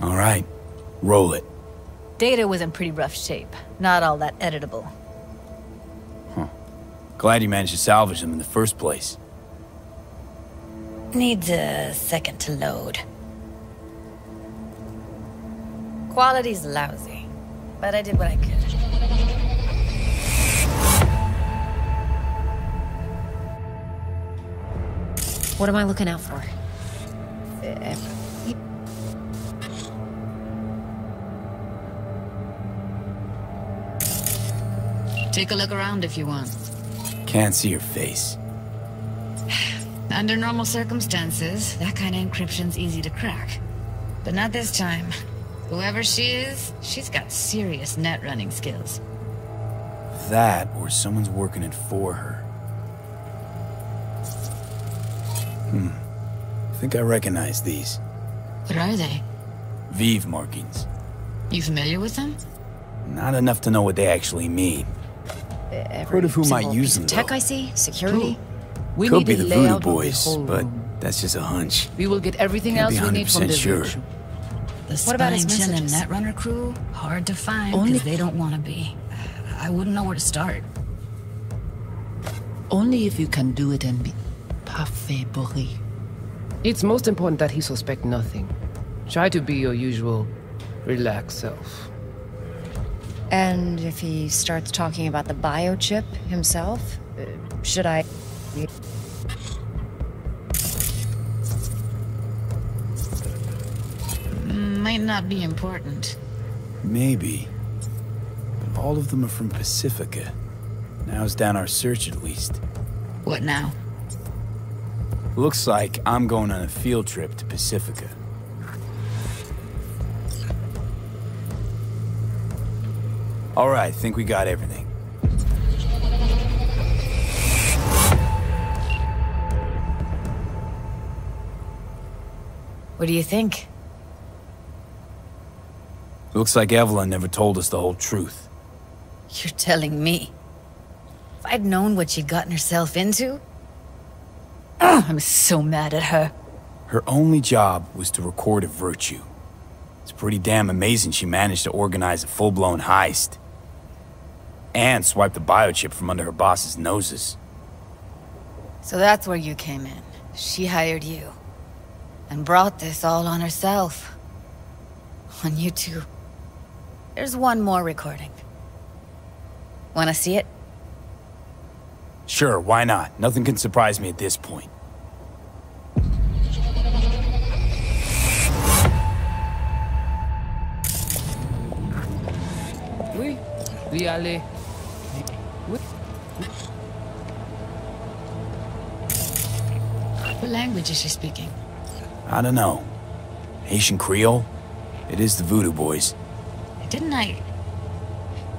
All right. Roll it. Data was in pretty rough shape. Not all that editable. Glad you managed to salvage them in the first place. Needs a second to load. Quality's lousy, but I did what I could. What am I looking out for? Take a look around if you want. Can't see your face. Under normal circumstances, that kind of encryption's easy to crack. But not this time. Whoever she is, she's got serious net running skills. That, or someone's working it for her. Hmm. I think I recognize these. What are they? Vive markings. You familiar with them? Not enough to know what they actually mean. Heard of who might single use them, of Tech though. I see? Security? We Could need be the layout Voodoo of the Boys, but that's just a hunch. We will get everything Can't else we need from 100% the sure. virtue. The What about his Spine Chin and? Netrunner crew? Hard to find Only- because they don't want to be. I wouldn't know where to start. Only if you can do it and be parfait bourré. It's most important that he suspect nothing. Try to be your usual relaxed self. And if he starts talking about the biochip himself, uh, should I... Might not be important. Maybe. But all of them are from Pacifica. Now's down our search at least. What now? Looks like I'm going on a field trip to Pacifica. All right, think we got everything. What do you think? Looks like Evelyn never told us the whole truth. You're telling me. If I'd known what she'd gotten herself into. I'm so mad at her. Her only job was to record a virtue. It's pretty damn amazing she managed to organize a full-blown heist. And swipe the biochip from under her boss's noses. So that's where you came in. She hired you. And brought this all on herself. On you two. There's one more recording. Wanna see it? Sure, why not? Nothing can surprise me at this point. Oui, oui, allez. Language is she speaking? I don't know. Haitian Creole? It is the Voodoo Boys. Didn't I?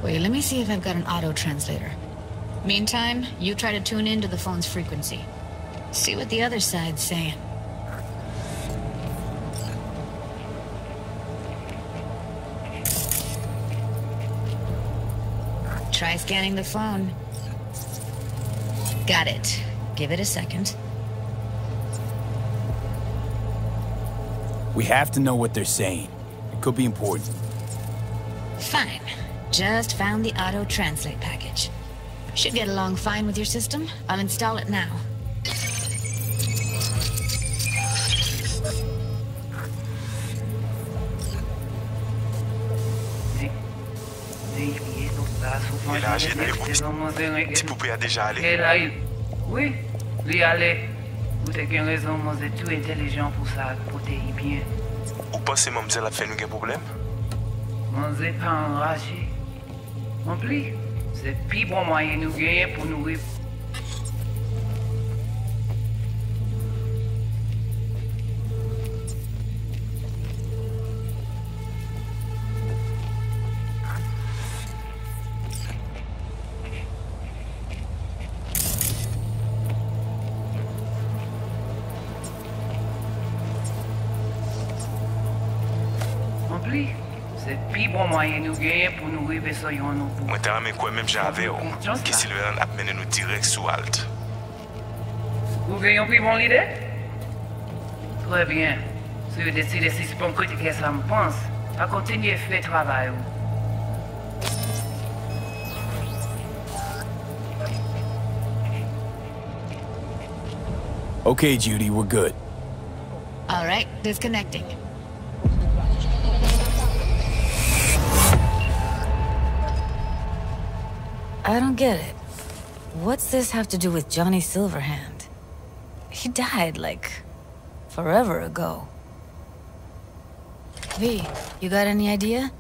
Wait, let me see if I've got an auto translator. Meantime, you try to tune into the phone's frequency. See what the other side's saying. Try scanning the phone. Got it. Give it a second. We have to know what they're saying. It could be important. Fine. Just found the auto translate package. Should get along fine with your system. I'll install it now. El a jen ale Se gen rezon mwen zè tou entelijan pou sa akote yi byen. Ou pase mwen mzè la fè nou gen problem? Mwen zè pa anraje. Mwen pli, zè bon mwayen. Mwen te rame kwen menm jan ave ou, ki Silverhand ap mene nou direk sou alt. Vous voyez plus bon l'idée Très bien. Si vous décidez si c'est bon côté que ça me pense, à continuer à faire travail. ou. Okay, Judy, we're good. All right, disconnecting. I don't get it. What's this have to do with Johnny Silverhand? He died, like, forever ago. V, you got any idea?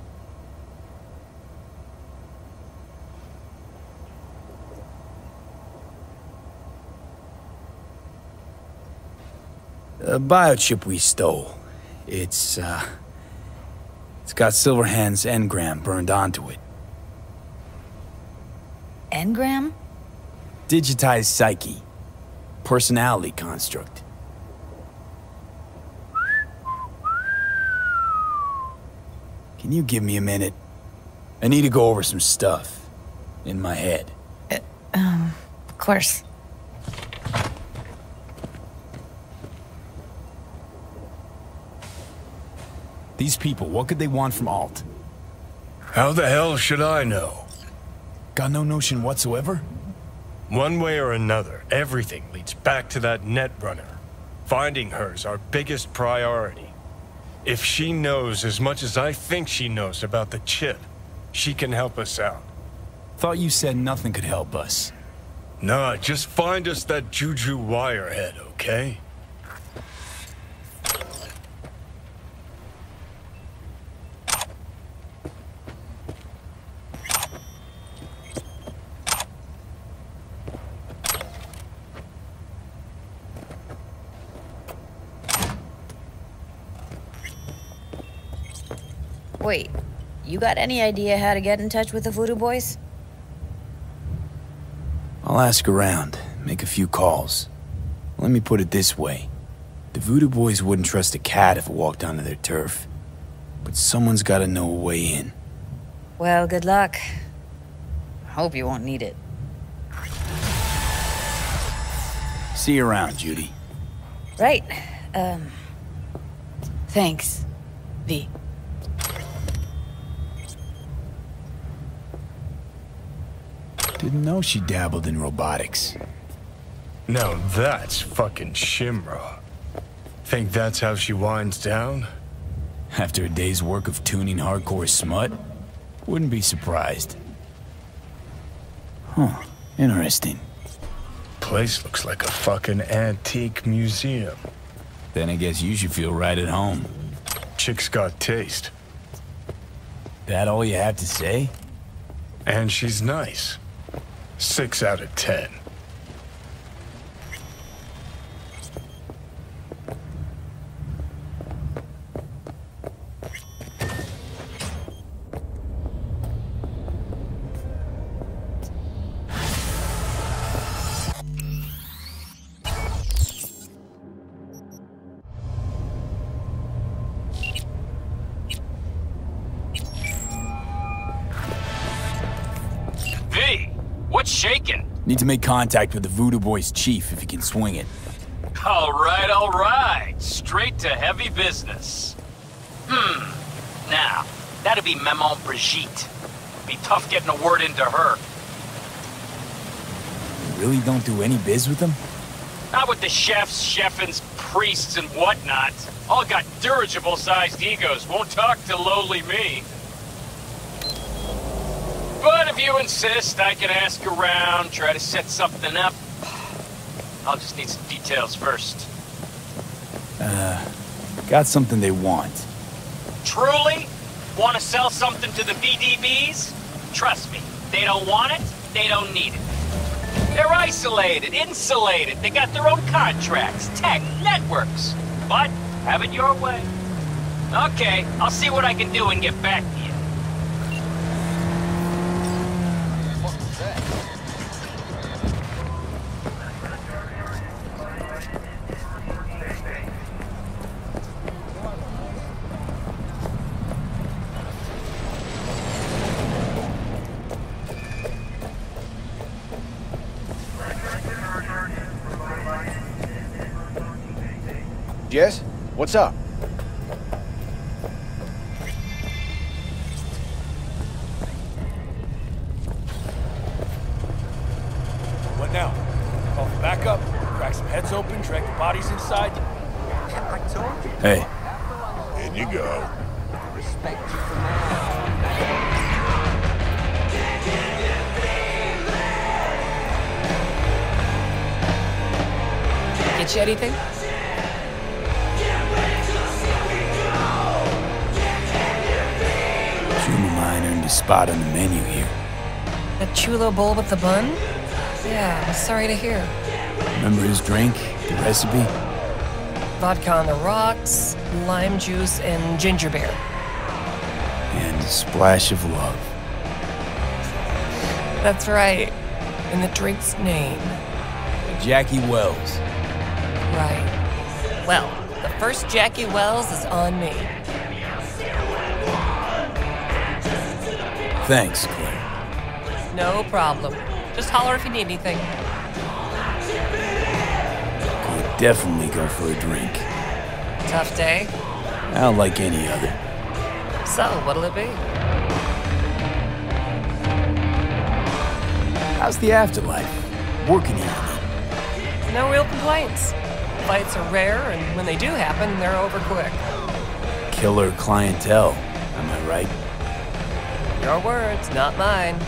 A biochip we stole. It's, uh... It's got Silverhand's engram burned onto it. Engram? Digitized psyche. Personality construct. Can you give me a minute? I need to go over some stuff. In my head. Uh, um, of course. These people, what could they want from Alt? How the hell should I know? Got no notion whatsoever? One way or another, everything leads back to that netrunner. Finding her's our biggest priority. If she knows as much as I think she knows about the chip, she can help us out. Thought you said nothing could help us. Nah, just find us that Juju Wirehead, okay? Wait, you got any idea how to get in touch with the Voodoo Boys? I'll ask around, make a few calls. Let me put it this way. The Voodoo Boys wouldn't trust a cat if it walked onto their turf. But someone's gotta know a way in. Well, good luck. I hope you won't need it. See you around, Judy. Right. Um. Thanks, V. Didn't know she dabbled in robotics. Now that's fucking Shimra. Think that's how she winds down? After a day's work of tuning hardcore smut? Wouldn't be surprised. Huh. Interesting. Place looks like a fucking antique museum. Then I guess you should feel right at home. Chick's got taste. That all you have to say? And she's nice. Six out of ten. Make contact with the Voodoo Boys chief if he can swing it. All right, all right. Straight to heavy business. Hmm. Now, that'd be Maman Brigitte. Be tough getting a word into her. You really don't do any biz with them? Not with the chefs, chefins, priests, and whatnot. All got dirigible-sized egos. Won't talk to lowly me. You insist, I can ask around, try to set something up. I'll just need some details first. Uh, got something they want. Truly? Want to sell something to the VDBs? Trust me, they don't want it, they don't need it. They're isolated, insulated, they got their own contracts, tech, networks. But have it your way. Okay, I'll see what I can do and get back to you. Jess, what's up? That chulo bowl with the bun? Yeah, I'm sorry to hear. Remember his drink? The recipe? Vodka on the rocks, lime juice, and ginger beer. And a splash of love. That's right. In the drink's name. Jackie Welles. Right. Well, the first Jackie Welles is on me. Thanks, Claire. No problem. Just holler if you need anything. Could definitely go for a drink. Tough day? Not like any other. So, what'll it be? How's the afterlife? Working here. No real complaints. Fights are rare, and when they do happen, they're over quick. Killer clientele. Am I right? Your words, not mine.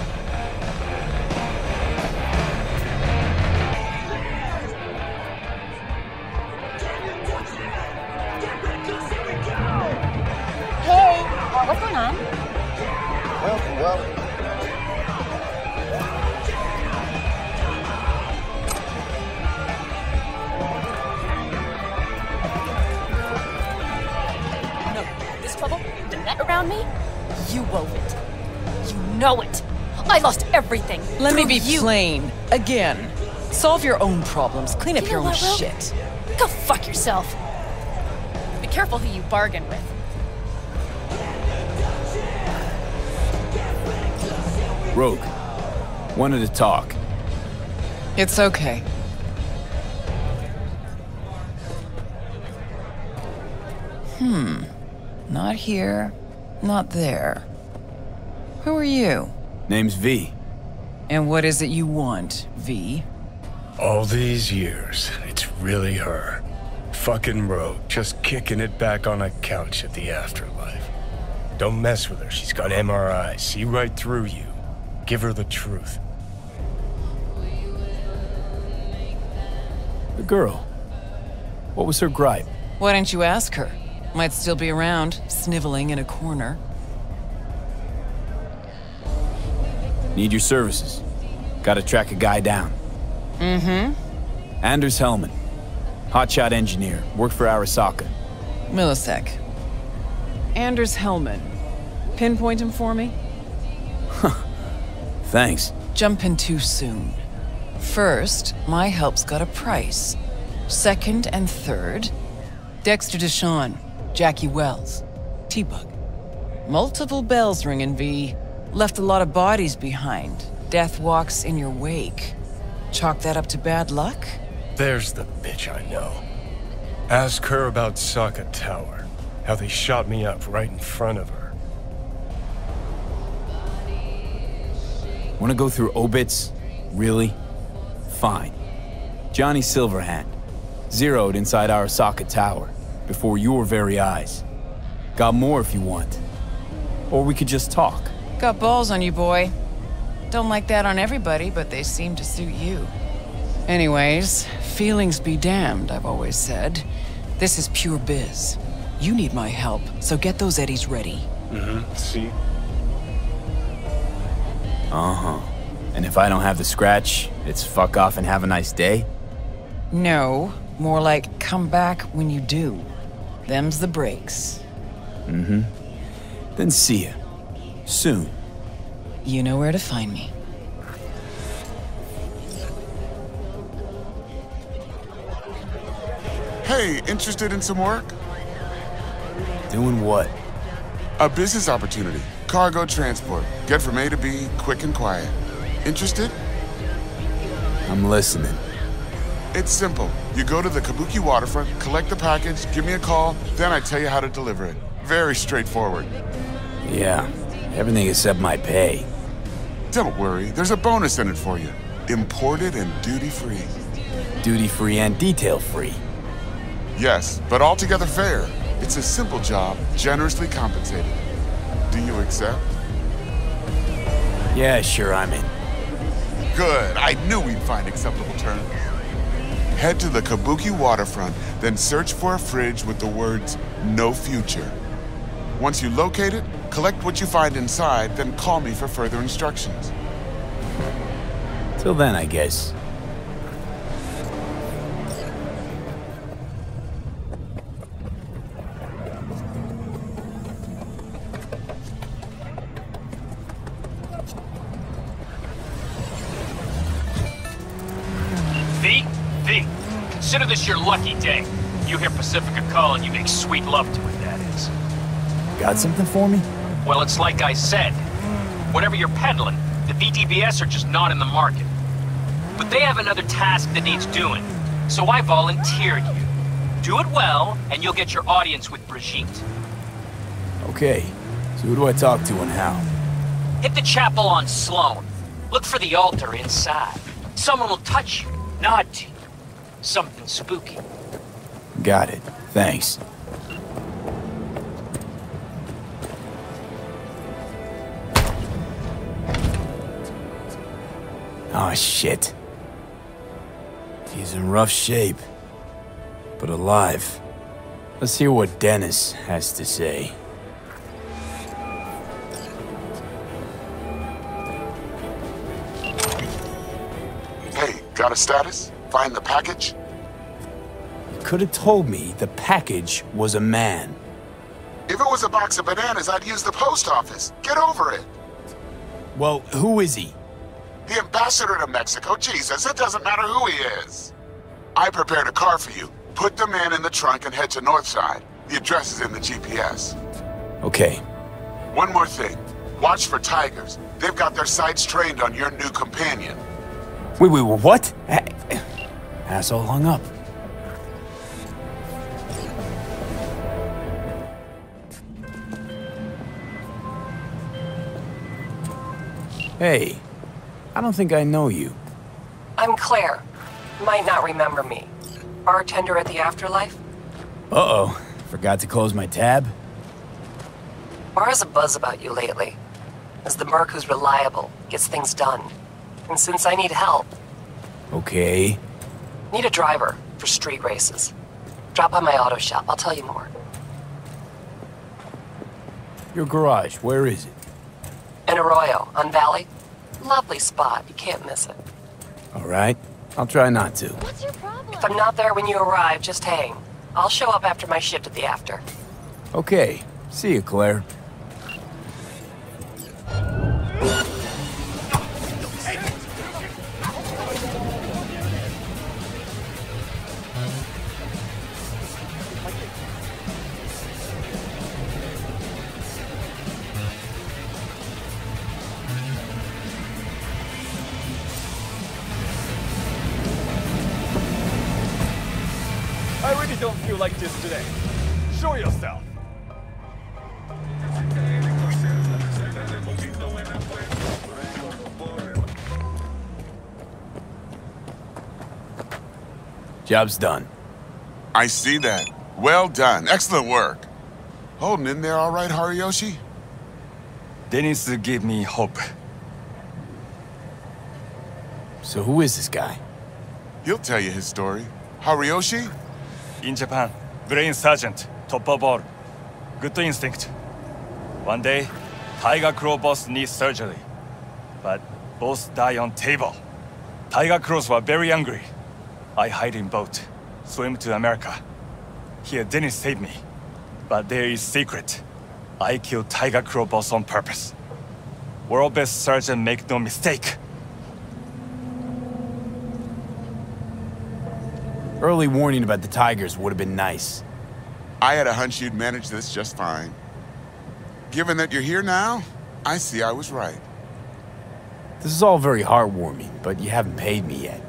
Wove it. You know it. I lost everything. Let me be you. plain. Again. Solve your own problems. Clean up You your know own what, shit. Go fuck yourself. Be careful who you bargain with. Rogue. Wanted to talk. It's okay. Hmm. Not here. Not there. Who are you? Name's V. And what is it you want, V? All these years, it's really her. Fucking rogue, just kicking it back on a couch at the afterlife. Don't mess with her, she's got MRI, see right through you. Give her the truth. The girl. What was her gripe? Why don't you ask her? Might still be around, sniveling in a corner. Need your services. Gotta track a guy down. Mm-hmm. Anders Hellman. Hotshot engineer. Worked for Arasaka. Millisec. Anders Hellman. Pinpoint him for me? Thanks. Jumping too soon. First, my help's got a price. Second and third, Dexter DeShawn, Jackie Welles, T-Bug. Multiple bells ringing, V. Left a lot of bodies behind. Death walks in your wake. Chalk that up to bad luck? There's the bitch I know. Ask her about Sokka Tower. How they shot me up right in front of her. Wanna go through obits? Really? Fine. Johnny Silverhand. Zeroed inside Arasaka Tower. Before your very eyes. Got more if you want. Or we could just talk. Got balls on you, boy. Don't like that on everybody, but they seem to suit you. Anyways, feelings be damned, I've always said. This is pure biz. You need my help, so get those eddies ready. Mm-hmm. See? Uh-huh. And if I don't have the scratch, it's fuck off and have a nice day? No, more like come back when you do. Them's the breaks. Mm-hmm. Then see ya. Soon. You know where to find me. Hey, interested in some work? Doing what? A business opportunity. Cargo transport. Get from A to B, quick and quiet. Interested? I'm listening. It's simple. You go to the Kabuki waterfront, collect the package, give me a call, then I tell you how to deliver it. Very straightforward. Yeah. Everything except my pay. Don't worry, there's a bonus in it for you. Imported and duty free. duty-free and detail-free. Yes, but altogether fair. It's a simple job, generously compensated. Do you accept? Yeah, sure, I'm in. Good. I knew we'd find acceptable terms. Head to the Kabuki waterfront, then search for a fridge with the words, no future. Once you locate it, collect what you find inside, then call me for further instructions. Till then, I guess. V? V, consider this your lucky day. You hear Pacifica call and you make sweet love to it, that is. Got something for me? Well, it's like I said. Whatever you're peddling, the VDBs are just not in the market. But they have another task that needs doing, so I volunteered you. Do it well, and you'll get your audience with Brigitte. Okay, so who do I talk to and how? Hit the chapel on Sloan. Look for the altar inside. Someone will touch you, nod to you. Something spooky. Got it. Thanks. Oh, shit. He's in rough shape. But alive. Let's hear what Dennis has to say. Hey, got a status? Find the package? You could have told me the package was a man. If it was a box of bananas, I'd use the post office. Get over it. Well, who is he? The ambassador to Mexico, Jesus, it doesn't matter who he is. I prepared a car for you. Put the man in the trunk and head to Northside. The address is in the GPS. Okay. One more thing. Watch for Tygers. They've got their sights trained on your new companion. Wait, wait, what? Asshole hung up. Hey, I don't think I know you. I'm Claire. Might not remember me. Bartender at the Afterlife? Uh-oh. Forgot to close my tab? Bar has a buzz about you lately. As the merc who's reliable, gets things done. And since I need help, Okay. need a driver for street races. Drop by my auto shop, I'll tell you more. Your garage, where is it? In Arroyo, on Valley. Lovely spot, you can't miss it. All right. I'll try not to. What's your problem? If I'm not there when you arrive, just hang. I'll show up after my shift at the after. Okay. See you, Claire. Don't feel like this today. Show yourself. Job's done. I see that. Well done. Excellent work. Holding in there all right, Hariyoshi? Dennis gave me hope. So who is this guy? He'll tell you his story. Hariyoshi? In Japan, brain surgeon, top of all. Good instinct. One day, Tyger Claw boss needs surgery. But both die on table. Tyger Claws were very angry. I hide in boat, swim to America. Here, Dennis saved me. But there is secret. I killed Tyger Claw boss on purpose. World best surgeon make no mistake. Early warning about the Tygers would have been nice. I had a hunch you'd manage this just fine. Given that you're here now, I see I was right. This is all very heartwarming, but you haven't paid me yet.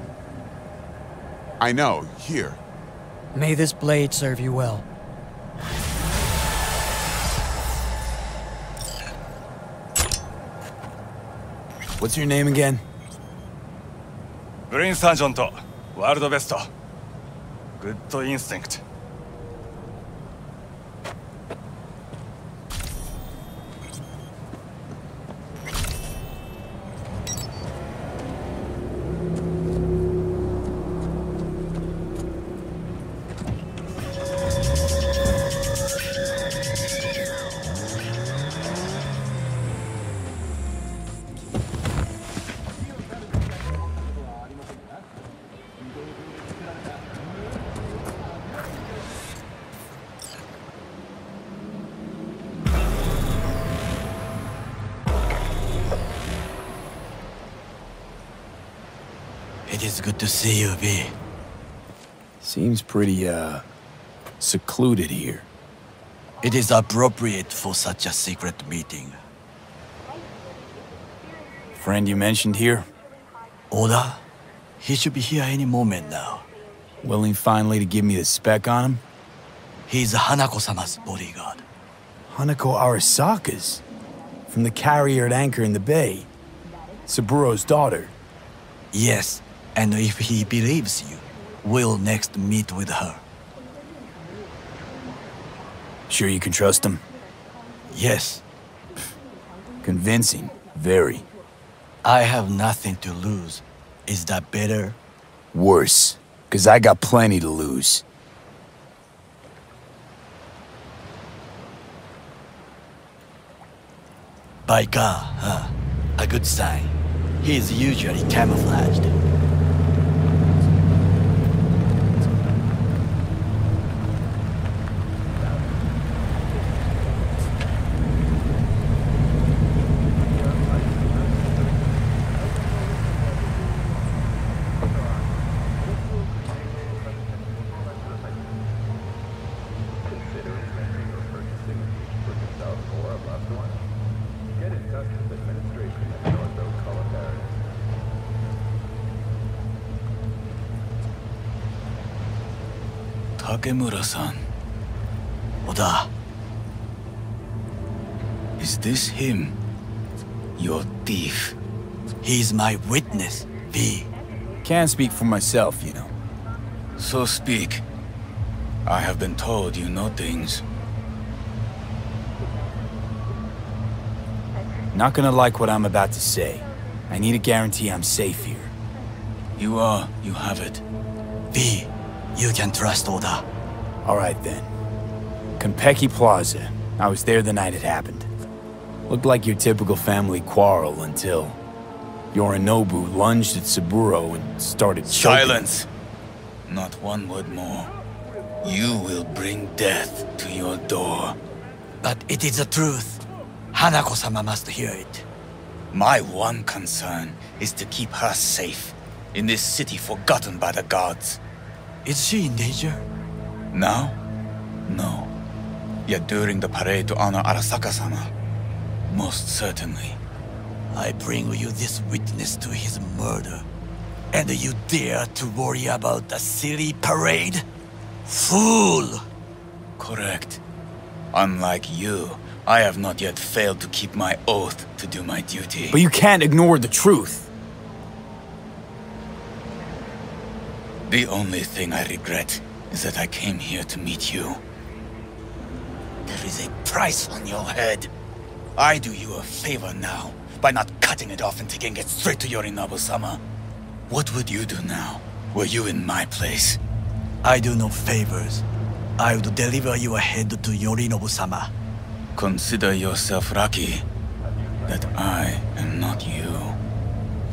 I know. Here. May this blade serve you well. What's your name again? ブレインサージョンとワールドベストィンク ト It is good to see you, V. Seems pretty, uh, secluded here. It is appropriate for such a secret meeting. Friend you mentioned here? Oda? He should be here any moment now. Willing finally to give me the spec on him? He's Hanako-sama's bodyguard. Hanako Arasaka's? From the carrier at anchor in the bay. Saburo's daughter. Yes, and if he believes you, we'll next meet with her. Sure you can trust him? Yes. Convincing. Very. I have nothing to lose. Is that better? Worse. Cause I got plenty to lose. By God, huh? A good sign. He is usually camouflaged. Takemura-san. Oda. Is this him? Your thief. He's my witness, V. Can't speak for myself, you know. So speak. I have been told you know things. Not gonna like what I'm about to say. I need a guarantee I'm safe here. You are, you have it. V, you can trust Oda. All right then. Konpeki Plaza. I was there the night it happened. Looked like your typical family quarrel until Yorinobu lunged at Saburo and started choking. Silence! Not one word more. You will bring death to your door. But it is the truth. Hanako-sama must hear it. My one concern is to keep her safe in this city forgotten by the gods. Is she in danger? Now? No. Yet during the parade to honor Arasaka-sama, most certainly. I bring you this witness to his murder. And you dare to worry about a silly parade? Fool! Correct. Unlike you, I have not yet failed to keep my oath to do my duty. But you can't ignore the truth. The only thing I regret is that I came here to meet you. There is a price on your head. I do you a favor now by not cutting it off and taking it straight to Yorinobu-sama. What would you do now, were you in my place? I do no favors. I would deliver your head to Yorinobu-sama. Consider yourself lucky that I am not you.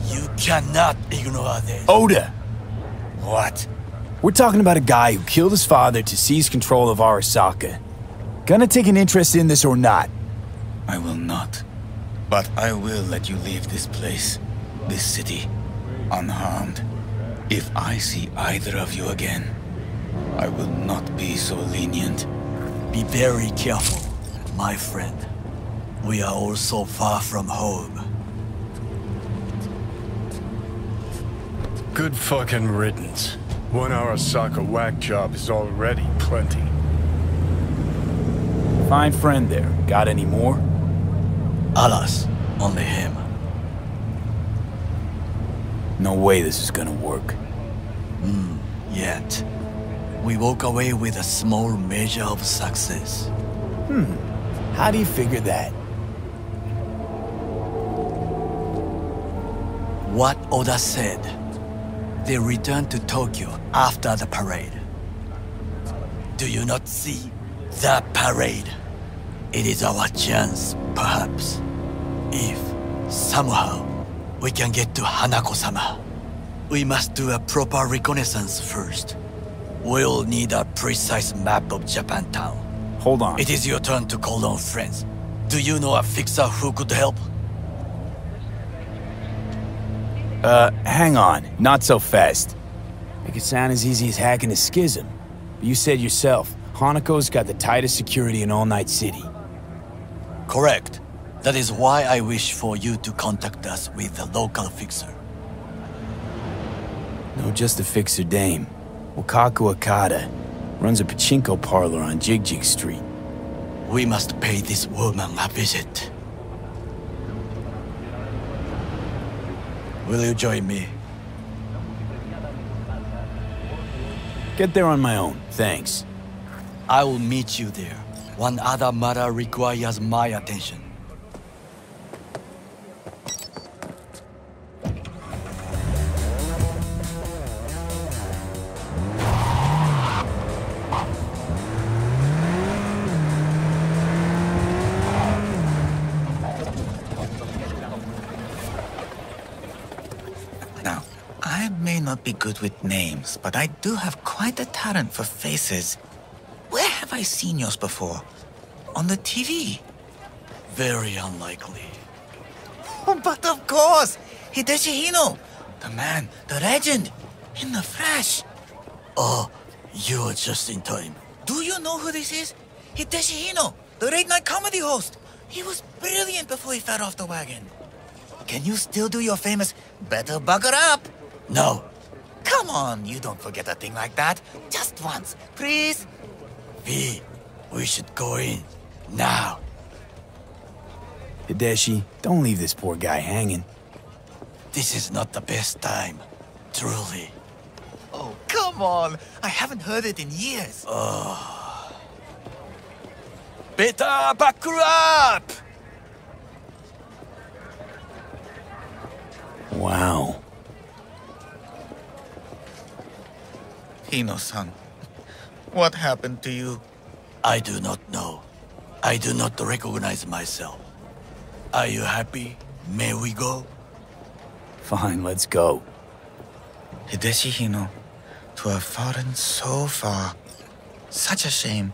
You cannot ignore this. Oda! What? We're talking about a guy who killed his father to seize control of Arasaka. Gonna take an interest in this or not? I will not. But I will let you leave this place, this city, unharmed. If I see either of you again, I will not be so lenient. Be very careful, my friend. We are all so far from home. Good fucking riddance. One hour Arasaka whack job is already plenty. Fine friend there. Got any more? Alas, only him. No way this is gonna work. Hmm, yet. We walk away with a small measure of success. Hmm. How do you figure that? What Oda said. They return to Tokyo after the parade. Do you not see the parade? It is our chance, perhaps. If, somehow, we can get to Hanako-sama. We must do a proper reconnaissance first. We'll need a precise map of Japantown. Hold on. It is your turn to call on friends. Do you know a fixer who could help? Uh, hang on. Not so fast. Make it sound as easy as hacking a schism. But You said yourself, Hanako's got the tightest security in All Night City. Correct. That is why I wish for you to contact us with the local fixer. No, just a fixer dame. Wakako Okada. Runs a pachinko parlor on Jig Jig Street. We must pay this woman a visit. Will you join me? Get there on my own, thanks. I will meet you there. One other matter requires my attention. Not be good with names, but I do have quite a talent for faces. Where have I seen yours before? On the TV? Very unlikely. Oh, but of course! Hideshi Hino! The man, the legend, in the flesh! Oh, you're just in time. Do you know who this is? Hideshi Hino, the late night comedy host! He was brilliant before he fell off the wagon. Can you still do your famous better buckle up? No. Come on, you don't forget a thing like that. Just once, please. V, we should go in. Now. Hideshi, don't leave this poor guy hanging. This is not the best time. Truly. Oh, come on. I haven't heard it in years. Oh. Better buckle up! Wow. Hino-san, what happened to you? I do not know. I do not recognize myself. Are you happy? May we go? Fine, let's go. Hideshi Hino, to have fallen so far. Such a shame.